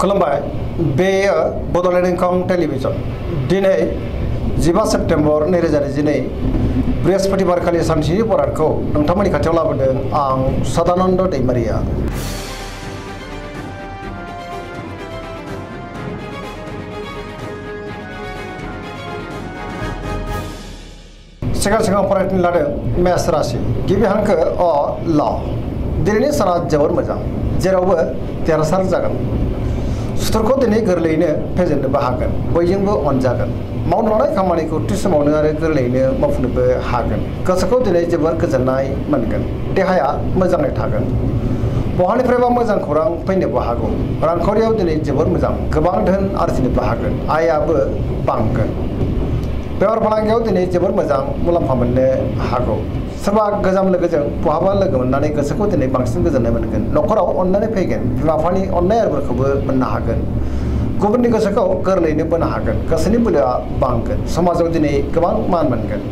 खुलुमबाय। बेयो बड'लेण्ड इंखं टेलिभिजन। दिनै जिबा सेप्तेम्बर नैरोजा नैजिनै बृहस्पतिबारखालि सानसेनि बरादखौ नोंथांमोननि खाथियाव लाबोदों आं सदानन्द दैमारिया। सिगां सिगां फरायफिन लादों राशि। गिबि हांखो अ, ल। दिनैनि साना जोबोर मोजां। जेरावबो देरहासार जागोन। सुथुरखौ दिनै गोरलैयैनो फेजेननोबो हागोन बयजोंबो अनजागोन मावनो लानाय खामानिखौ थि समावनो आरो गोरलैयैनो मावफुंनोबो हागोन गोसोखौ दिनै जोबोर गोजोननाय मोनगोन देहाया मोजाङै थागोन बहानिफ्रायबा मोजां खौरां फैनोबो हागौ रांखावरियाव दिनै जोबोर मोजां गोबां धोन आरजिनोबो हागोन आयाबो बांगोन बेफार फालांगियाव दिनै जोबोर मोजां मुलाम्फा मोननो हागौ। सोरबा गोजाम लोगोजों बहाबा लोगो मोननानै गोसोखौ दिनै बांसिन गोजोननाय मोनगोन। न'खराव अननानै फैगोन। बिमा बिफानि अननाय आरोफोरखौबो मोननो हागोन। गुबुननि गोसोखौ गोरलैयैनो बोनो हागोन। गोसोनि बोलोआ बांगोन। समाजाव दिनै गोबां मान मोनगोन।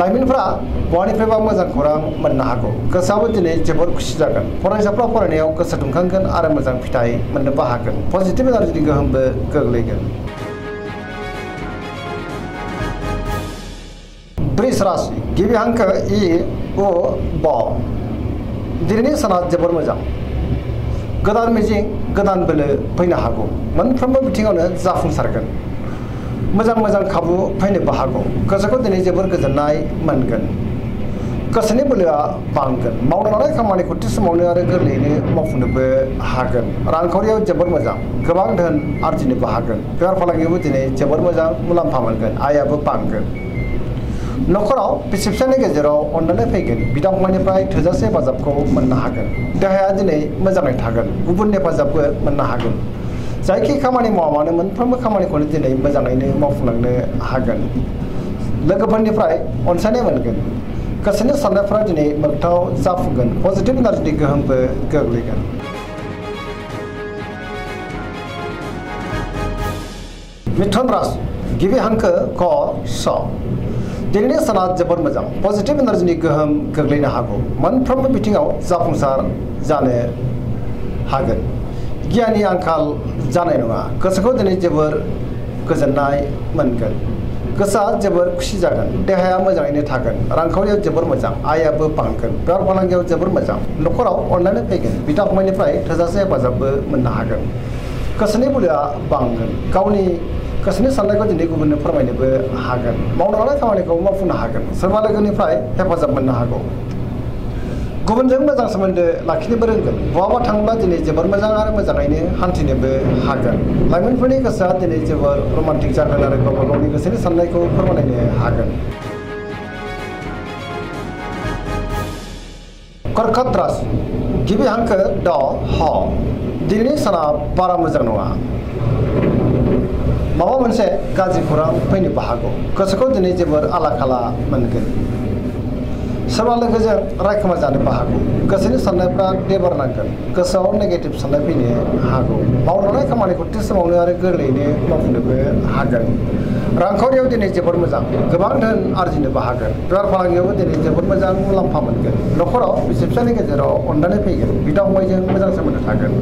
लाइमोनफ्रा बहानिफ्रायबा मोजां खौरां मोननो हागौ। गोसोआबो दिनै जोबोर खुसि जागोन। फरायसाफ्रा फरायनायाव गोसो दुंखांगोन आरो मोजां फिथाइ मोननोबो हागोन। पजिटिभ एनार्जिनि गोहोमबो गोग्लैगोन। वृष राशि हांखो इ उ ब दिनैनि साना जोबोर मोजां। गोदान मिजिं, गोदान बोलो, फैनो हागौ। मोनफ्रोमबो बिथिङावनो जाफुंसारगोन। मोजां मोजां खाबु फैनोबो हागौ गोसोखौ दिनै जोबोर गोजोननाय मोनगोन। गोसोनि बोलोआ बांगोन। मावनो लानाय खामानिखौ थि समावनो आरो गोरलैयैनो मावफुंनोबो हागोन। रांखावरियाव जोबोर मोजां। गोबां धोन आरजिनोबो हागोन। बेफार फालांगियावबो दिनै जोबोर मोजां मुलाम्फा मोनगोन। आयाबो बांगोन। न'खराव बिसि फिसायनि गेजेराव अननानै फैगोन। बिदा फंबायनिफ्राय थोजासे हेफाजाबखौ मोननो हागोन। देहाया दिनै मोजाङै थागोन। गुबुननि हेफाजाबबो मोननो हागोन। जायखि खामानि मावा मानो मोनफ्रोमबो खामानिखौनो दिनै मोजाङैनो मावफुंलांनो हागोन। लोगोफोरनिफ्राय अनसायनाय मोनगोन। गोसोनि साननायफ्रा दिनै मोगथाङाव जाफुंगोन। पजिटिभ एनार्जिनि गोहोमबो गोग्लैगोन। मिथुन राशि गिबि हांखो क स। दिनैनि साना जोबोर मोजां पजिटिभ एनार्जिनि गोहोम गोग्लैनो हागौ मोनफ्रोमबो बिथिङाव जाफुंसार जानो हागोन गियाननि आंखाल जानाय नङा गोसोखौ दिनै जोबोर गोजोननाय मोनगोन गोसोआ जोबोर खुसि जागोन देहाया मोजाङैनो थागोन रांखावरियाव जोबोर मोजां आयाबो बांगोन बेफार फालांगियाव जोबोर मोजां न'खराव अननानै फैगोन बिदा फंबायनिफ्राय थोजासे हेफाजाबबो मोननो हागोन गोसोनि बोलोआ बांगोन गावनि गोसोनि साननायखौ दिनै गुबुननो फोरमायनोबो हागोन। मावनो लानाय खामानिखौ मावफुंनो हागोन। सोरबा लोगोनिफ्राय हेफाजाब मोननो हागौ। गुबुनजों मोजां सोमोन्दो लाखिनोबो रोंगोन। बहाबा थांब्ला दिनै जोबोर मोजां आरो मोजाङैनो हान्थिनोबो हागोन। लाइमोनफोरनि गोसोआ दिनै जोबोर रमान्टिक जागोन आरो गावबा गावनि गोसोनि साननायखौ फोरमायनो हागोन। कर्कट राशि गिबि हांखो द ह। दिनैनि साना बारा मोजां नङा। माबा मोनसे गाज्रि खौरां फैनोबो हागौ गोसोखौ दिनै जोबोर आला खाला मोनगोन सोरबा लोगोजों रायखोमा जानोबो हागौ। गोसोनि साननायफ्रा देबार नांगोन गोसोआव नेगेटिभ साननाय फैनो हागौ। मावनो लानाय खामानिखौ थि समावनो आरो गोरलैयैनो मावफुंनोबो हागोन। रांखावरियाव दिनै जोबोर मोजां गोबां धोन आरजिनोबो हागोन बेफार फालांगियावबो दिनै जोबोर मुलाम्फा मोनगोन न'खराव बिसि फिसानि गेजेराव अननानै फैगोन बिदा फंबायजों मोजां सोमोन्दो थागोन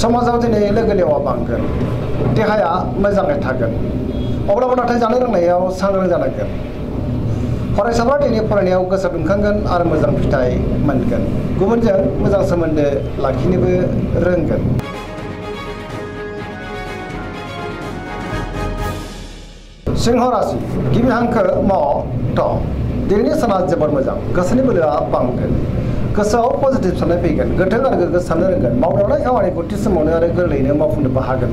समाजाव दिनै लोगो लेवा बांगोन देहाया मोजाङै अब्लाबो नाथाय जानाय लोंनायाव सांग्रां जानांगोन फरायसाफ्रा दिनै फरायनायाव गोसो दुंखांगोन आरो मोजां फिथाइ मोनगोन। गुबुनजों मोजां सोमोन्दो लाखिनोबो रोंगोन। सिंह राशि, गिबि हांखो म ट। दिनैनि साना जोबोर मोजां। गोसोनि बोलोआ बांगोन। गोसोआव पजिटिभ साननाय फैगोन। गोथों आरो गोग्गो साननो रोंगोन। मावनो लानाय खामानिखौ थि समावनो आरो गोरलैयैनो मावफुंनोबो हागोन।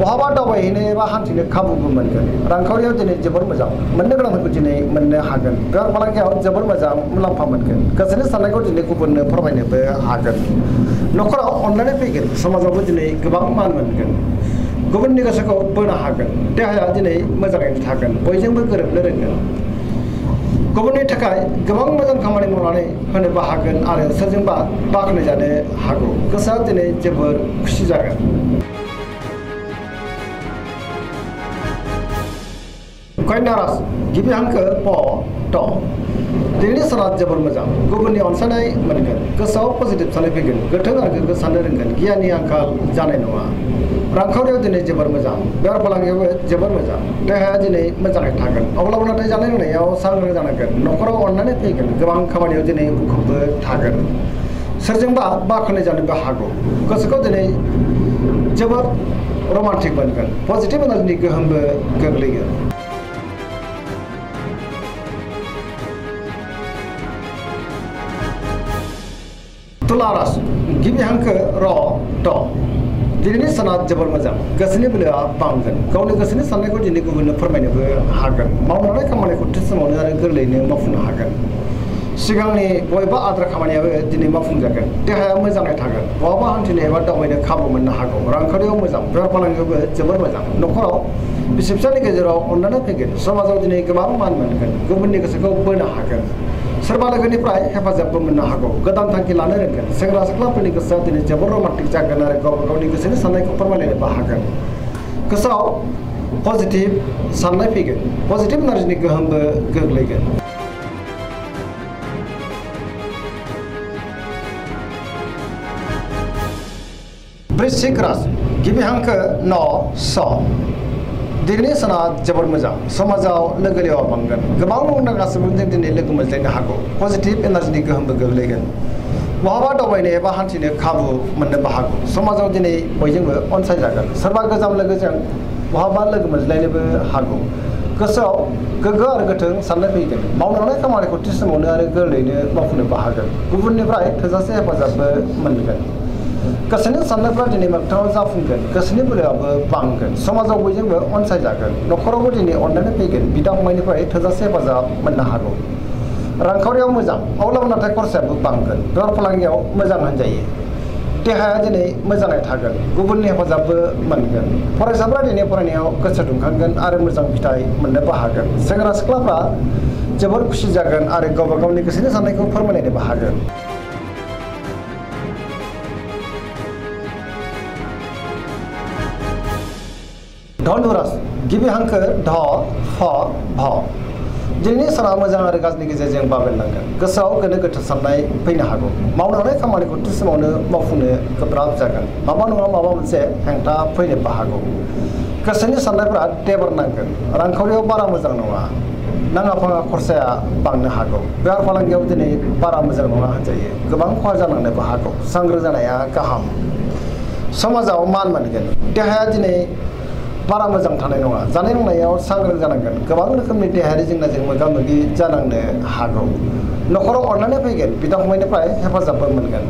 बहाबा दावबायहैनो एबा हान्थिनो खाबुबो मोनगोन रांखावरियाव दिनै जोबोर मोजां मोननो गोनांफोरखौ दिनै मोननो हागोन बेफार फालांगियाव जोबोर मोजां मुलाम्फा मोनगोन गोसोनि साननायखौ दिनै गुबुननो फोरमायनोबो हागोन न'खराव अननानै फैगोन समाजावबो दिनै मान मोनगोन गुबुननि गोसोखौ बोनो हागोन देहाया दिनै मोजाङैनो थागोन बयजोंबो गोरोबनो रोंगोन गुबुननि थाखाय गोबां मोजां खामानि मावनानै होनोबो हागोन आरो सोरजोंबा बाख्नाय जानो हागौ गोसोआ दिनै जोबोर खुसि कन्या राशि गिबि हांखो प ट दिनैनि साना जोबोर मोजां। गुबुननि अनसायनाय मोनगोन। गोसोआव पजिटिभ साननाय फैगोन। गोथों आरो गोग्गो साननो रोंगोन। गियाननि आंखाल जानाय नङा। रांखावरियाव दिनै जोबोर मोजां। बेफार फालांगियावबो जोबोर मोजां। देहाया दिनै मोजाङै थागोन। जानाय लोंनायाव सांग्रां जानांगोन। न'खराव अननानै फैगोन। गोबां खामानियाव दिनै मुखुबबो थागोन। सोरजोंबा बाखनाय जानोबो हागौ। गोसोखौ दिनै जोबोद रमान्टिक मोनगोन। पजिटिभ एनार्जिनि गोहोमबो गोग्लैगोन तुला राशि गिबि हांखो र ट दिनैनि साना जोबोर मोजां गोसोनि बोलोआ बांगोन गावनि गोसोनि साननायखौ दिनै गुबुननो फोरमायनोबो हागोन मावनानै खामानिखौ थि समावनो आरो गोरलैयैनो मावफुंनो हागोन सिगांनि बबेबा आद्रा खामानियाबो दिनै मावफुंजागोन देहाया मोजाङै थागोन बहाबा हान्थिनो एबा दावबायनो खाबु मोननो हागौ। रांखावरियाव मोजां। बेफार फालांगियावबो जोबोर मोजां। न'खराव बिसि फिसानि गेजेराव अननानै फैगोन। समाजाव दिनै गोबां मान मोनगोन। गुबुननि गोसोखौ बोनो हागोन। सोरबा लोगोनिफ्राय हेफाजाबबो मोननो हागौ। गोदान थांखि लानो रोंगोन। सेंग्रा सिख्लाफोरनि गोसोआ दिनै जोबोर रमान्टिक जागोन आरो गावबा गावनि गोसोनि साननायखौ फोरमायलायनोबो हागोन। गोसोआव पजिटिभ साननाय फैगोन। पजिटिभ एनार्जिनि गोहोमबो गोग्लैगोन। वृश्चिक राशि गिबि हांखो न स। दिनैनि साना जोबोर मोजां समाजाव लोगो लेवा बांगोन। गोबां मुंदांखा सुबुंजों दिनै लोगो मोनज्लायनो हागौ। बहाबा दावबायनो एबा हान्थिनो खाबु मोननोबो हागौ समाजाव दिनै बयजोंबो अनसायजागोन सोरबा गोजाम बहाबा लोगो मोनज्लायनोबो हागौ। गोसोआव गोग्गो आरो गोथों साननाय फैगोन मावनानै खामानिखौ थि समावनो आरो गोरलैयैनो मावफुंनोबो हागोन गुबुननिफ्राय गोसोनि साननायफ्रा दिनै मोगथाङाव जाफुंगोन गोसोनि बोलोआबो बांगोन। समाजाव बयजोंबो अनसायजागोन न'खरावबो दिनै अननानै फैगोन। बिदा फंबायनिफ्राय थोजासे हेफाजाब मोननो हागौ। रांखावरियाव मोजां अब्लाबो नाथाय खरसायाबो बांगोन। बेफार फालांगियाव मोजां होनजायो। देहाया दिनै मोजाङै थागोन। गुबुननि हेफाजाबबो मोनगोन। फरायसाफ्रा दिनै फरायनायाव गोसो दुंखांगोन आरो मोजां फिथाइ मोननोबो हागोन सेंग्रा सिख्लाफ्रा जोबोर खुसि जागोन आरो गावबा गावनि गोसोनि साननायखौ फोरमायलायनोबो हागोन धनुरास गिबि हांखो ध, फ, भ। दिनैनि साना मोजां आरो गाज्रिनि गेजेरजों बाबेनलांगोन गोसोआव गोनो गोथो साननाय फैनो हागौ। मावनो हानाय खामानिखौ थि मावफुंनो गोब्राब जागोन। माबा नङा, माबा मोनसे हेंथा फैनोबो हागौ। गोसोनि साननायफ्रा देबर नांगोन रांखावरियाव बारा मोजां नङा। नाङा फाङा खरसाया बांनो हागौ। बेफार फालांगियाव दिनै बारा मोजां नङा होनजायो। गोबां खहा जालांनोबो हागौ। सांग्रां जानाया गाहाम। समाजाव मान मोनगोन। देहाया दिनै बारा मोजां थानाय नङा। जानाय लोंनायाव सांग्रां जानांगोन। गोबां रोखोमनि देहायारि जेंनाजों मोगा मोगि जानांनो हागौ। न'खराव अननानै फैगोन। बिदा फंबायनिफ्राय हेफाजाबबो मोनगोन।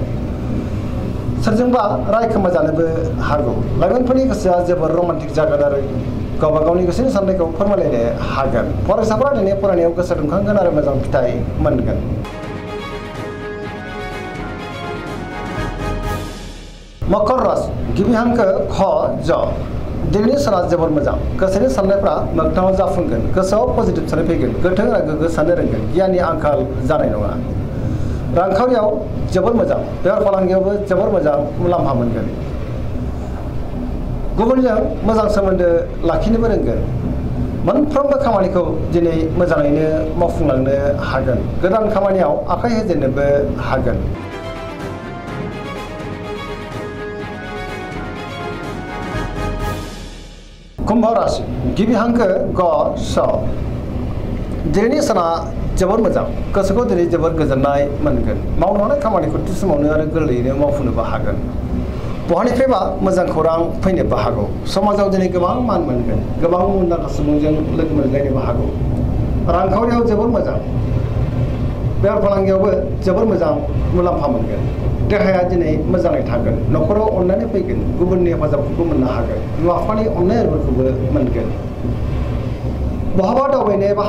सोरजोंबा राय जानोबो हागौ। लाइमोनफोरनि गोसोआ जोबोर रमान्टिक जागोन आरो गावबा गावनि गोसोनि साननायखौ फोरमायलायनो हागोन। फरायसाफोरा दिनै फरायनायाव गोसो दुंखांगोन आरो मोजां फिथाइ मोनगोन। मकर राशि गिबि हांखो ख ज। दिनैनि साना जोबोर मोजां गोसोनि साननायफ्रा मोगथाङाव जाफुंगोन गोसोआव पजिटिभ साननाय फैगोन गोथों आरो गोग्गो साननो रोंगोन गियाननि आंखाल जानाय नङा रांखावरियाव जोबोर मोजां बेफार फालांगियावबो जोबोर मोजां मुलाम्फा मोनगोन गुबुनजों मोजां सोमोन्दो लाखिनोबो रोंगोन मोनफ्रोमबो खामानिखौ दिनै मोजाङैनो मावफुंलांनो हागोन। गोदान खामानियाव आखाइ होजेननोबो हागोन। कुम्भ राशि गिबि हांखो ग स दिनैनि साना जोबोर मोजां गोसोखौ दिनै जोबोर गोजोननाय मोनगोन मावनानै खामानिखौ थि समावनो आरो गोरलैयैनो मावफुंनोबो हागोन बहानिफ्रायबा मोजां खौरां फैनोबो हागौ समाजाव मान मोनगोन गोबां मुंदांखा सुबुंजों लोगो मोनलायनोबो हागौ बेफार फालांगियावबो जोबोर मोजां मुलाम्फा मोनगोन। देहाया दिनै मोजाङै थागोन। न'खराव अननानै फैगोन। गुबुननि हेफाजाबखौबो मोननो हागोन। बिमा बिफानि अननाय आरिफोरखौबो मोनगोन। बहाबा दावबायनो एबा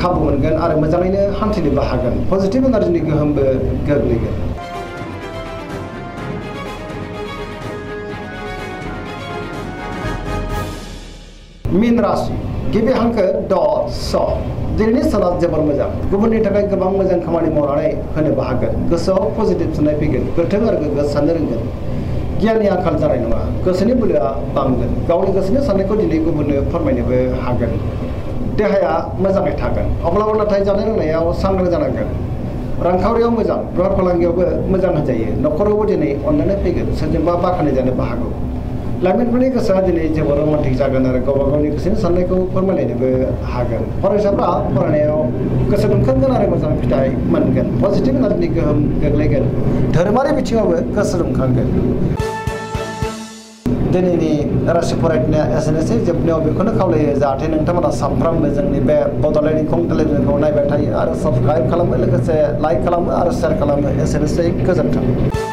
खाबु मोनगोन आरो मोजाङैनो हान्थिनोबो हागोन। पजिटिभ एनार्जिनि गोहोमबो गोग्लैगोन। मीन राशि। गिबि हांखो द स। दिनैनि साना जोबोर मोजां गुबुननि थाखाय गोबां मोजां खामानि मावनानै होनोबो हागोन गोसोआव पजिटिभ साननाय फैगोन। गोथों आरो गोग्गो साननो रोंगोन। गियाननि आंखाल जानाय नङा। गोसोनि बोलोआ बांगोन। गावनि गोसोनि साननायखौ दिनै गुबुननो फोरमायनोबो हागोन। देहाया मोजाङै थागोन। अब्लाबो नाथाय जानाय लोंनायाव सांग्रां जानांगोन। रांखावरियाव मोजां। बेफार फालांगियावबो मोजां होनजायो। न'खरावबो दिनै अननानै फैगोन। सोरजोंबा बाख्नाय जानोबो हागौ लाइमोनफोरनि गोसोआ दिनै जोबोर रमान्टिक जागोन आरो गावबा गावनि गोसोनि साननायखौ फोरमायलायनोबो हागोन। फरायसाफ्रा फरायनायाव गोसो दुंखांगोन आरो मोजां फिथाइ मोनगोन। पजिटिभ एनार्जिनि गोहोम गोग्लैगोन धोरोमारि बिथिङावबो गोसो दुंखांगोन दिनैनि राशि फरायनाया एसेनोसै जोबनायाव बेखौनो खावलायो जाहाथे नोंथांमोना सानफ्रामबो जोंनि बे बड'लेण्ड टेलिभिजनखौ नायबाय थायो आरो साबस्क्राइब खालामो लोगोसे लाइक खालामो आरो शेयार खालामो एसेनोसै गोजोन्थों